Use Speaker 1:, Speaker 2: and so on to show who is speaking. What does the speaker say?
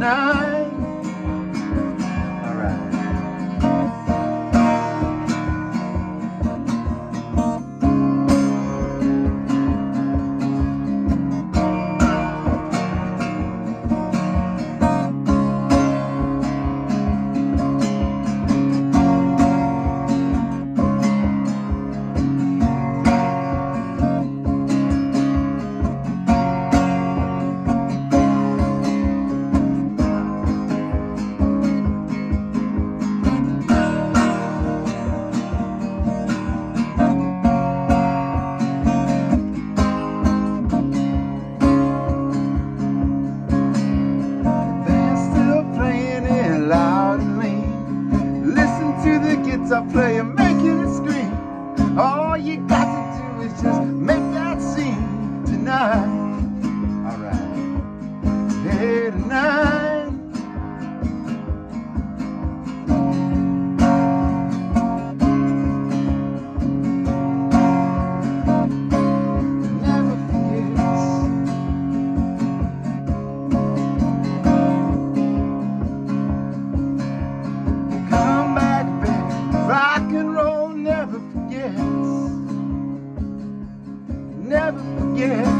Speaker 1: I never forget.